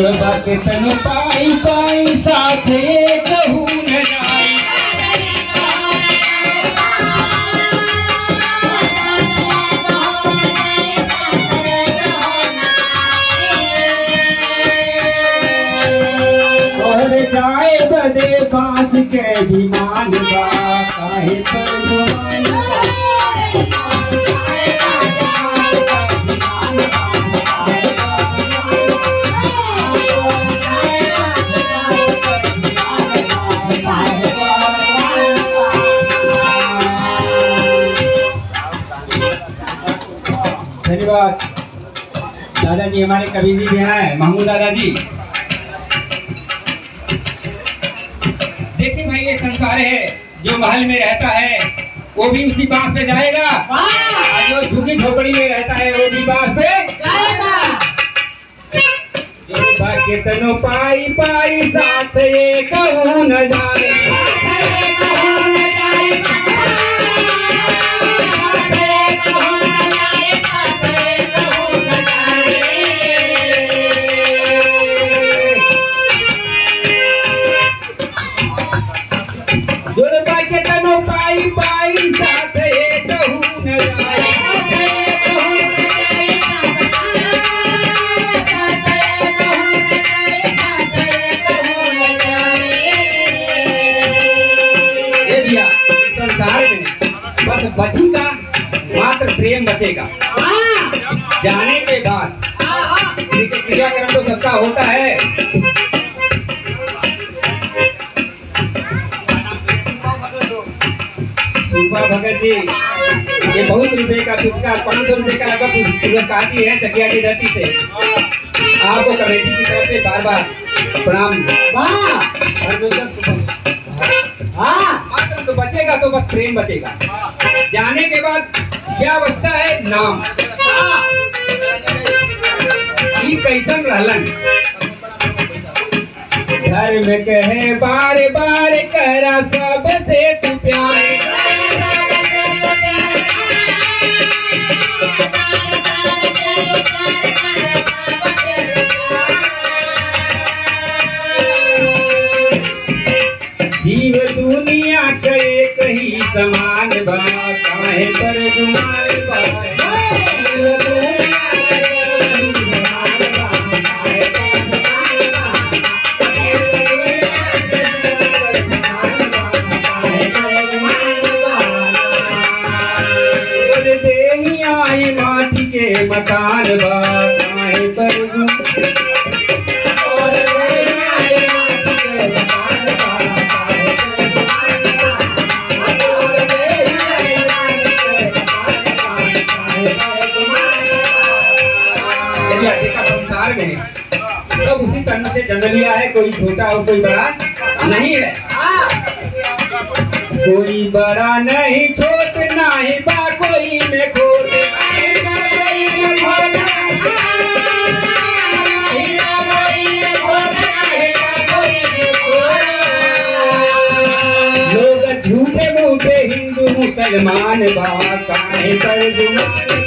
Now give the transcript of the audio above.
जुड़वा के तन पाई पाई, साथे कहू न जाए बदे बाँस के विमान बा, काहे पर धन्यवाद। दादाजी हमारे कवि जी भी हैं महमूद दादाजी। देखिए भाई ये संसार है जो महल में रहता है वो भी उसी बाँस पे जाएगा। और जो झुकी झोपड़ी में रहता है वो भी बाँस पे जो बाके तनो पाई पाई साथ ये कहूँ न जाए। ज़ोर पाई पाई साथ ये कहूँ न जाए। ये दिया इस संसार में बस बची का मात्र प्रेम बचेगा। जाने के बाद देखिए क्रियाक्रम तो सबका होता है। सुबह भगत जी। ये बहुत रुपए का पुरस्कार पाँच सौ रुपए का लगभग पुरस्कार है चकिया की धरती से। आपको कमेटी की तरफ़ से बार बार प्रणाम मात्र तो बचेगा तो बस प्रेम बचेगा। जाने के बाद क्या बचता है? नाम। कैसन रहलन। घर में कहे बार बार करा सबसे तू प्यार। मकान बा पर में सब उसी तरह से जन्म लिया है, कोई छोटा और कोई बड़ा नहीं है। कोई बड़ा नहीं, छोट नहीं बा कोई में खोट लोग झूठे मूठे, हिंदू, मुसलमान बा काहे पर गुमान बा